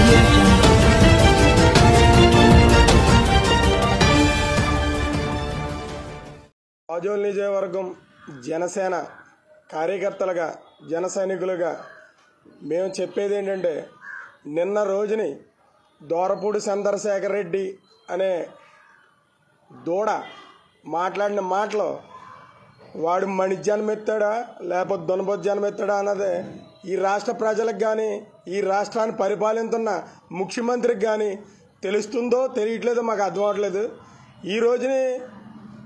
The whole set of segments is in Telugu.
audio రాజోల్ నియోజకవర్గం జనసేన కార్యకర్తలుగా జన సైనికులుగా మేము చెప్పేది ఏంటంటే నిన్న రోజుని దోరపూడి చంద్రశేఖర్ రెడ్డి అనే దూడ మాట్లాడిన మాటలు వాడు మణి మెత్తాడా లేకపోతే దునబొద్దు మెత్తాడా అన్నదే ఈ రాష్ట్ర ప్రజలకు కానీ ఈ రాష్ట్రాన్ని పరిపాలిస్తున్న ముఖ్యమంత్రికి కానీ తెలుస్తుందో తెలియట్లేదో మాకు అర్థం అవట్లేదు. ఈ రోజుని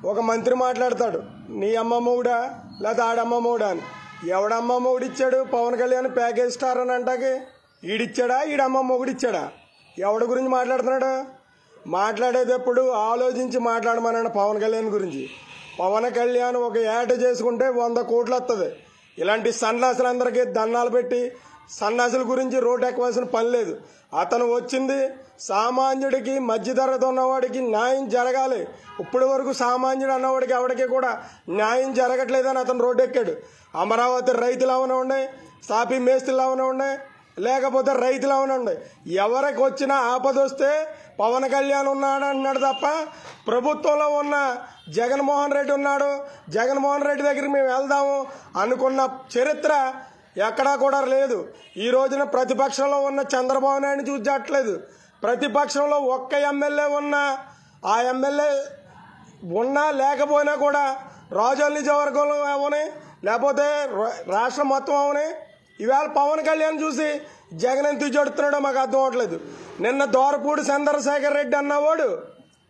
ఒక మంత్రి మాట్లాడతాడు నీ అమ్మ మొగుడా? లేదా ఆడమ్మ అని. ఎవడమ్మ మొగుడు ఇచ్చాడు? పవన్ కళ్యాణ్ ప్యాకేజ్ స్టార్ అని అంటాకి. ఈడిచ్చాడా? ఈడమ్మ మొగుడిచ్చాడా ఎవడి గురించి మాట్లాడుతున్నాడు? మాట్లాడేటప్పుడు ఆలోచించి మాట్లాడమన్నాడు పవన్ కళ్యాణ్ గురించి. పవన్ కళ్యాణ్ ఒక ఏట చేసుకుంటే వంద కోట్లు వస్తుంది ఇలాంటి సన్నాసులందరికీ దండాలు పెట్టి సన్నాసుల గురించి రోడ్ ఎక్కవలసిన పని లేదు. అతను వచ్చింది సామాన్యుడికి మధ్యతరగతి ఉన్నవాడికి న్యాయం జరగాలి. ఇప్పటి వరకు సామాన్యుడు అన్నవాడికి ఎవడికి కూడా న్యాయం జరగట్లేదని అతను రోడ్ ఎక్కాడు. అమరావతి రైతులు అవనివ్వండి సాపి మేస్తులు అవనివ్వండి లేకపోతే రైతులు అవునండి. ఎవరికి వచ్చిన ఆపదొస్తే పవన్ కళ్యాణ్ ఉన్నాడు అన్నాడు తప్ప ప్రభుత్వంలో ఉన్న జగన్మోహన్ రెడ్డి ఉన్నాడు. జగన్మోహన్ రెడ్డి దగ్గరికి మేము వెళ్దాము అనుకున్న చరిత్ర ఎక్కడా కూడా లేదు. ఈ రోజున ప్రతిపక్షంలో ఉన్న చంద్రబాబు నాయుడు చూసట్లేదు ప్రతిపక్షంలో ఒక్క ఎమ్మెల్యే ఉన్నా ఆ ఎమ్మెల్యే ఉన్నా లేకపోయినా కూడా రాజోల్ నియోజకవర్గంలో అవని లేకపోతే రాష్ట్రం మొత్తం అవని ఇవాళ పవన్ కళ్యాణ్ చూసి జగన్ ఎంత చెడుతున్నాడో మాకు అర్థం అవట్లేదు నిన్న దోరపూడి చంద్రశేఖర్ రెడ్డి అన్నవాడు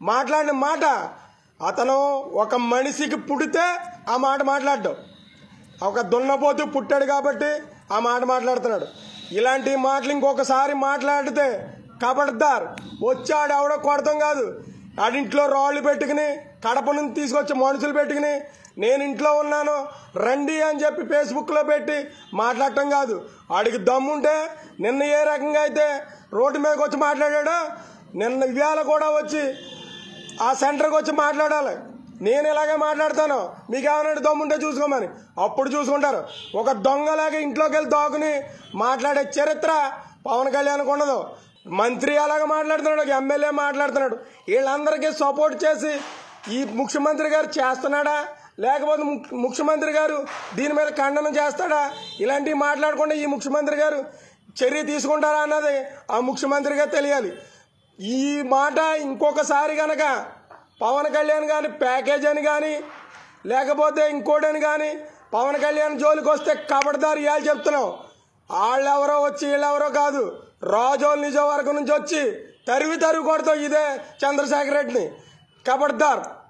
మాట్లాడిన మాట అతను ఒక మనిషికి పుడితే ఆ మాట మాట్లాడడం. ఒక దున్నపోతూ పుట్టాడు కాబట్టి ఆ మాట మాట్లాడుతున్నాడు. ఇలాంటి మాటలు ఇంకొకసారి మాట్లాడితే కబడ్దార్ వచ్చాడు ఎవడో కొడతాం కాదు. అడింట్లో రాళ్ళు పెట్టుకుని కడప నుంచి తీసుకొచ్చి మనుషులు పెట్టుకుని నేను ఇంట్లో ఉన్నాను రండి అని చెప్పి ఫేస్బుక్లో పెట్టి మాట్లాడటం కాదు. ఆడికి దమ్ముంటే నిన్న ఏ రకంగా అయితే రోడ్డు మీదకి వచ్చి మాట్లాడాడో నిన్న ఇవాళ కూడా వచ్చి ఆ సెంటర్కి వచ్చి మాట్లాడాలి. నేను ఇలాగే మాట్లాడతాను. మీకు ఏమైనా దమ్ముంటే చూసుకోమని. అప్పుడు చూసుకుంటారు. ఒక దొంగలాగా ఇంట్లోకి వెళ్ళి దాకుని మాట్లాడే చరిత్ర పవన్ కళ్యాణ్కి ఉండదు. మంత్రి అలాగే మాట్లాడుతున్నాడు ఒక ఎమ్మెల్యే మాట్లాడుతున్నాడు. వీళ్ళందరికీ సపోర్ట్ చేసి ఈ ముఖ్యమంత్రి గారు చేస్తున్నాడా? లేకపోతే ముఖ్యమంత్రి గారు దీని మీద ఖండనం చేస్తాడా? ఇలాంటివి మాట్లాడకుండా ఈ ముఖ్యమంత్రి గారు చర్య తీసుకుంటారా అన్నది ఆ ముఖ్యమంత్రిగా తెలియాలి. ఈ మాట ఇంకొకసారి గనక పవన్ కళ్యాణ్ కానీ ప్యాకేజ్ అని కానీ లేకపోతే ఇంకోటని కానీ పవన్ కళ్యాణ్ జోలికి వస్తే కబడదారు ఇవాళ చెప్తున్నాం. వాళ్ళెవరో వచ్చి వీళ్ళెవరో కాదు. రాజోలు నిజవర్గం నుంచి వచ్చి తరివి తరివి కొడతాం ఇదే చంద్రశేఖర్ రెడ్డిని. కబడ్దార్.